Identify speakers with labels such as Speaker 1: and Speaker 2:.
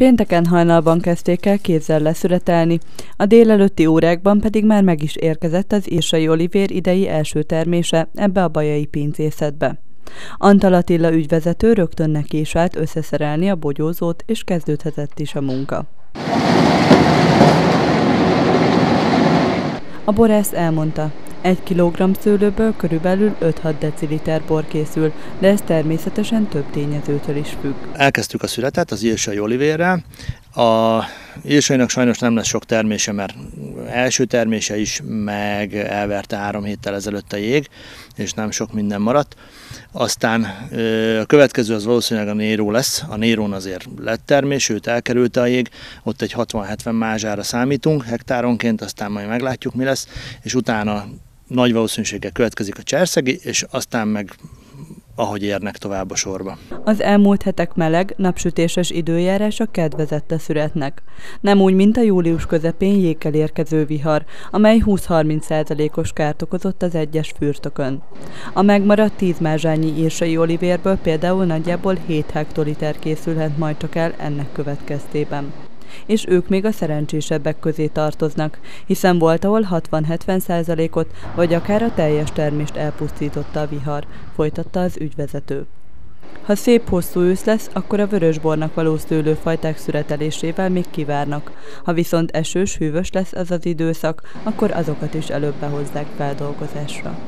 Speaker 1: Pénteken hajnalban kezdték el kézzel leszületelni, a délelőtti órákban pedig már meg is érkezett az Írsai Olivér idei első termése ebbe a bajai pincészetbe. Antal Attila ügyvezető rögtön neki is állt összeszerelni a bogyózót, és kezdődhetett is a munka. A borász elmondta, egy kilogramm szőlőből körülbelül 5-6 deciliter bor készül, de ez természetesen több tényezőtől is függ.
Speaker 2: Elkezdtük a születet az Ilsai Olivérrel. A Ilsainak sajnos nem lesz sok termése, mert első termése is meg elverte három héttel ezelőtt a jég, és nem sok minden maradt. Aztán a következő az valószínűleg a Néró lesz. A Nérón azért lett termés, őt elkerülte a jég, ott egy 60-70 mázsára számítunk hektáronként, aztán majd meglátjuk mi lesz, és utána nagy valószínűséggel következik a cserszegi, és aztán meg ahogy érnek tovább a sorba.
Speaker 1: Az elmúlt hetek meleg, napsütéses időjárása kedvezett a szüretnek. Nem úgy, mint a július közepén jégkel érkező vihar, amely 20-30%-os kárt okozott az egyes fürtökön. A megmaradt 10 mázsányi írsai olivérből például nagyjából 7 hektoliter készülhet majd csak el ennek következtében és ők még a szerencsésebbek közé tartoznak, hiszen volt, ahol 60-70 százalékot, vagy akár a teljes termést elpusztította a vihar, folytatta az ügyvezető. Ha szép hosszú ősz lesz, akkor a vörösbornak való szőlőfajták szüretelésével még kivárnak. Ha viszont esős, hűvös lesz ez az időszak, akkor azokat is előbb behozzák feldolgozásra.